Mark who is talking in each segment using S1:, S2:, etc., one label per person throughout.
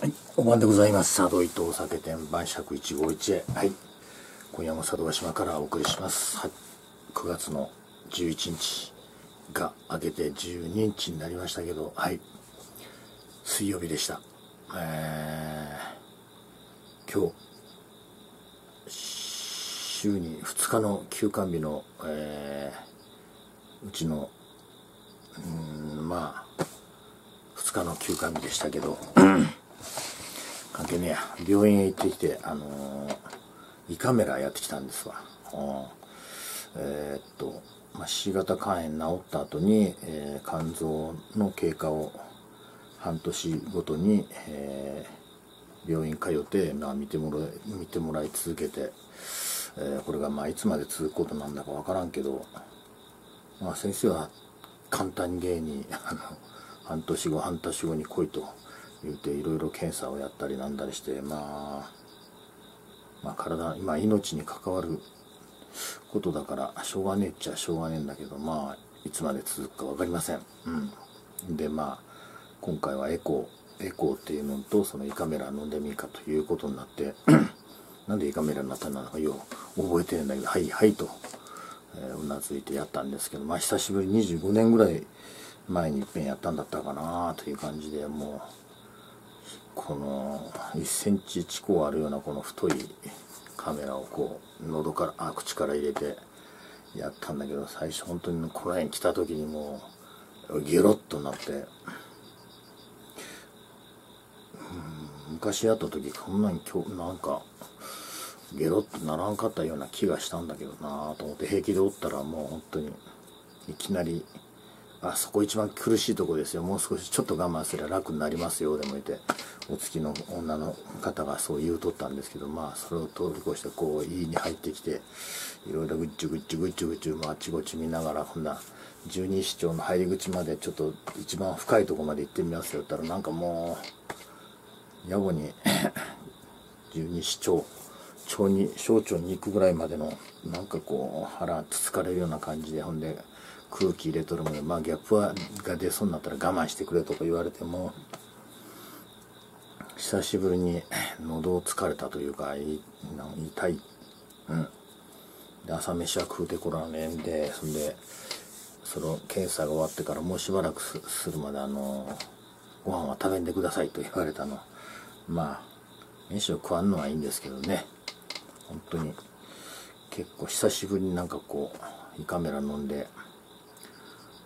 S1: はい、お晩でございます。佐渡伊藤酒店晩酌151へ。はい。今夜も佐渡島からお送りします。はい。9月の11日が明けて12日になりましたけど、はい。水曜日でした。えー、今日、週に2日の休館日の、えー、うちの、うん、まあ、2日の休館日でしたけど、ね病院へ行ってきてあのー、胃カメラやってきたんですわ。えー、っと、まあ、C 型肝炎治った後に、えー、肝臓の経過を半年ごとに、えー、病院通って、まあ、見てもらい見てもらい続けて、え、これがまあいつまで続くことなんだか分からんけど、まあ、先生は簡単に芸にあの半年後半年後に来いと言うていろいろ検査をやったりなんだりしてまあまあ体今命に関わることだからしょうがねえっちゃしょうがねえんだけどまあいつまで続くか分かりません。うん、でまあ今回はエコーエコーっていうのとその胃カメラ飲んでみいかということになって なんで胃カメラになったのかよう覚えてるんだけどはいはいと、えー、うなずいてやったんですけどまあ久しぶり25年ぐらい前にいっぺんやったんだったかなという感じでもうこの1センチ地高あるようなこの太いカメラをこう喉からあ口から入れてやったんだけど最初本当にこの辺来た時にもうゲロッとなって、昔やった時こんなに今日なんかゲロッとならんかったような気がしたんだけどなと思って平気でおったらもう本当にいきなりあそこ一番苦しいとこですよ。もう少しちょっと我慢すれば楽になりますよでもいて。お付きの女の方がそう言うとったんですけどまあそれを通り越してこう家に入ってきていろいろぐっちゅぐっちゅぐっちゅぐっちゅ、あ、っちこっち見ながらこんな十二指腸の入り口までちょっと一番深いとこまで行ってみますよ。って言ったらなんかもう野暮に 十二指腸腸に小腸に行くぐらいまでのなんかこう腹つつかれるような感じでほんで空気入れとるもんでまあギャップはが出そうになったら我慢してくれとか言われても久しぶりに喉を疲れたというか痛い。うん。で朝飯は食うてこらねんでそんでその検査が終わってからもうしばらくするまであのご飯は食べんでくださいと言われたの。まあ飯を食わんのはいいんですけどね。本当に。結構久しぶりになんかこう胃カメラ飲んで、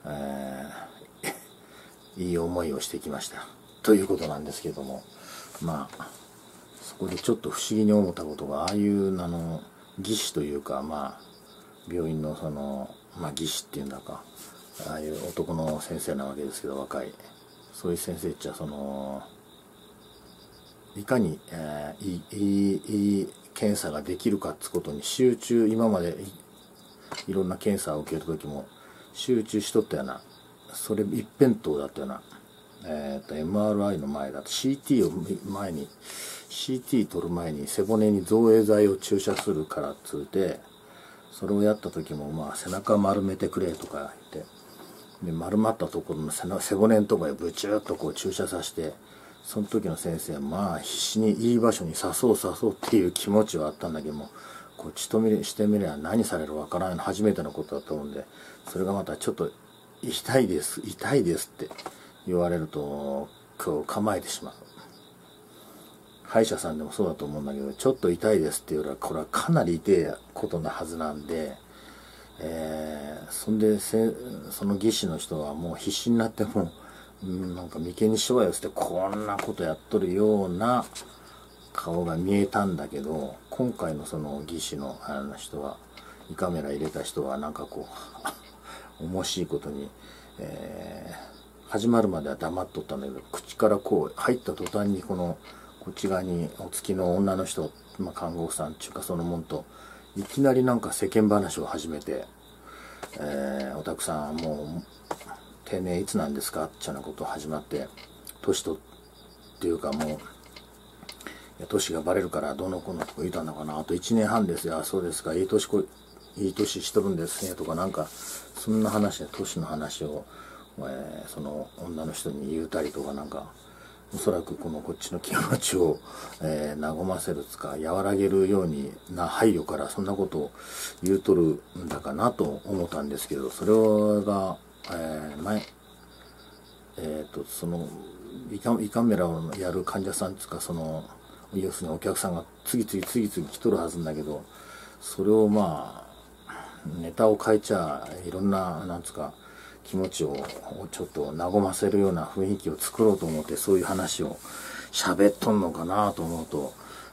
S1: いい思いをしてきました。ということなんですけどもまあそこでちょっと不思議に思ったことがああいうあの技師というかまあ病院のその、まあ、技師っていうんだかああいう男の先生なわけですけど若い。そういう先生っちゃそのいかに、えー、いいいい検査ができるかっつことに集中今までいろんな検査を受ける時も集中しとったよな。それ一辺倒だったよな。えっ、ー、と MRI の前だと CT を前に CT 取る前に背骨に造影剤を注射するからっつうてそれをやった時もまあ背中丸めてくれとか言ってで丸まったところの背背骨のところへブチュッとこう注射させてその時の先生はまあ必死にいい場所に刺そう刺そうっていう気持ちはあったんだけどもこっちとみしてみれば何されるわからないの初めてのことだと思うんでそれがまたちょっと痛いです痛いですって言われると今日構えてしまう。歯医者さんでもそうだと思うんだけどちょっと痛いですっていうよりはこれはかなり痛いことなはずなんで、えー、そんでその技師の人はもう必死になってもう、ん、なんか眉間にしわ寄せてこんなことやっとるような顔が見えたんだけど今回のその技師のあの人は胃カメラ入れた人はなんかこう 面白いことに、えー、始まるまでは黙っとったんだけど口からこう入った途端にこのこっち側にお付きの女の人、まあ、看護婦さん中華そのもんといきなりなんか世間話を始めて「えー、おたくさんもう定年いつなんですか?」っちゃなこと始まって年とっていうかもう年がバレるからどの子のとか言うたのかな。あと1年半ですよ。そうですか。いい年こいい年しとるんですね。とかなんかそんな話で年の話を、えー、その女の人に言うたりとかなんか、おそらくこのこっちの気持ちを、えー、和ませるつか和らげるようにな配慮からそんなことを言うとるんだかなと思ったんですけどそれが、えー、前えっ、ー、とその胃カメラをやる患者さんつかその要するにお客さんが次々次々来とるはずんだけどそれをまあネタを変えちゃいろんななんつうか気持ちをちょっと和ませるような雰囲気を作ろうと思ってそういう話を喋っとんのかなと思うと、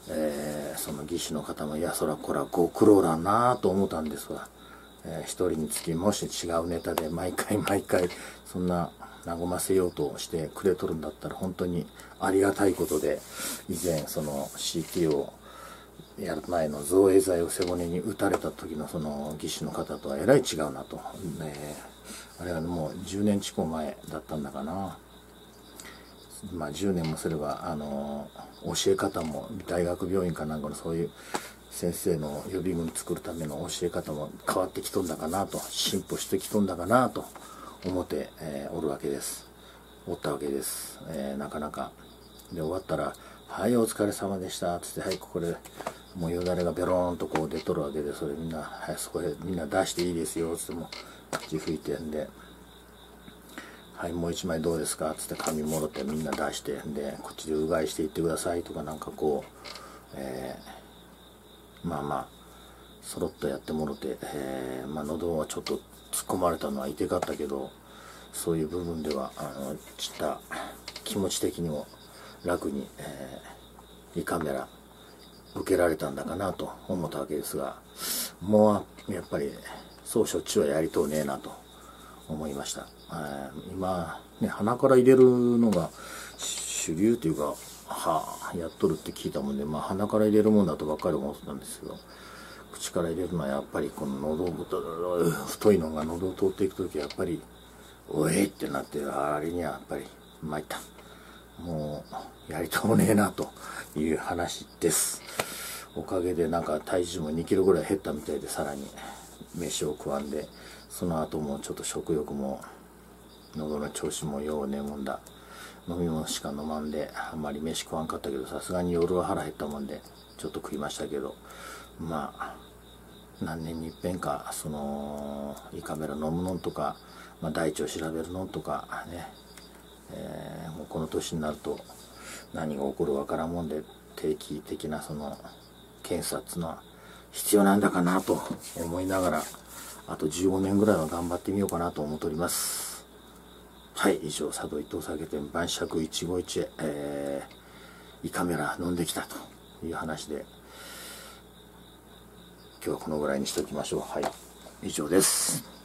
S1: えー、その技師の方もいやそらこらご苦労だなと思ったんですわ、えー、一人につきもし違うネタで毎回毎回そんな和ませようとしてくれとるんだったら本当にありがたいことで以前その CT をやる前の造影剤を背骨に打たれた時のその技師の方とはえらい違うなと、ね、あれはもう10年近く前だったんだかな。まあ10年もすればあの教え方も大学病院かなんかのそういう先生の予備軍作るための教え方も変わってきとんだかなと。進歩してきとんだかなと。思って、えー、おるわけです。おったわけです、えー、なかなか。で終わったら「はいお疲れ様でした」つって「はいここでもうよだれがベローンとこう出とるわけでそれみんな、はい、そこでみんな出していいですよ。つっても口拭いてんで「はいもう一枚どうですか?」つって紙もろってみんな出してんでこっちでうがいしていってくださいとかなんかこう、えー、まあまあそろっとやってもろて、えー、まあ喉はちょっと突っ込まれたのはいてかったけどそういう部分ではあのちった気持ち的にも楽に、えー、胃カメラ受けられたんだかなと思ったわけですがもうやっぱりそうしょっちゅうはやりとうねえなと思いました、えー、今ね鼻から入れるのが主流というかはあやっとるって聞いたもんで、まあ、鼻から入れるもんだとばっかり思ってたんですけど口から入れるのはやっぱりこの喉太いのが喉を通っていく時はやっぱりおえってなってあれにはやっぱり参った。もうやりとうねえなという話です。おかげでなんか体重も2キロぐらい減ったみたいでさらに飯を食わんでその後もちょっと食欲も喉の調子もようねもんだ。飲み物しか飲まんであんまり飯食わんかったけどさすがに夜は腹減ったもんでちょっと食いましたけどまあ何年に一遍かその胃カメラ飲むのとか、まあ、大腸調べるのとかね、えー、もうこの年になると何が起こるわからんもんで定期的なその検査っていうのは必要なんだかなと思いながらあと15年ぐらいは頑張ってみようかなと思っております。はい以上佐渡伊藤酒店晩酌一期一会、えー、胃カメラ飲んできたという話で今日はこのぐらいにしておきましょう。はい。以上です。